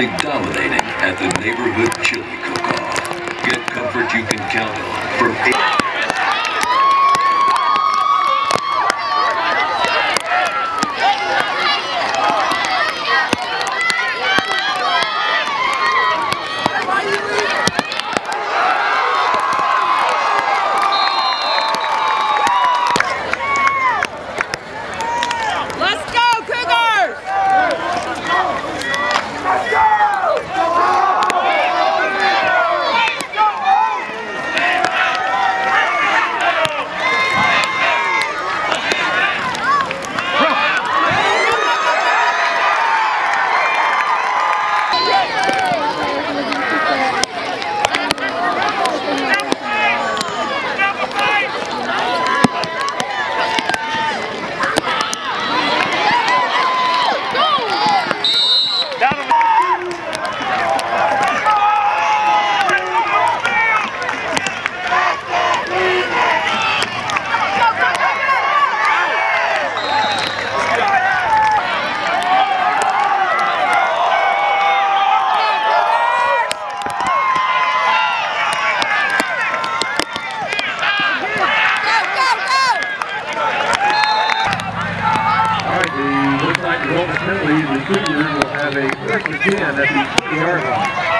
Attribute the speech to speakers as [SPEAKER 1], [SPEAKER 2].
[SPEAKER 1] simply dominating at the neighborhood chili cook-off. Get comfort you can count on from
[SPEAKER 2] a first and 10 at the 50-yard line.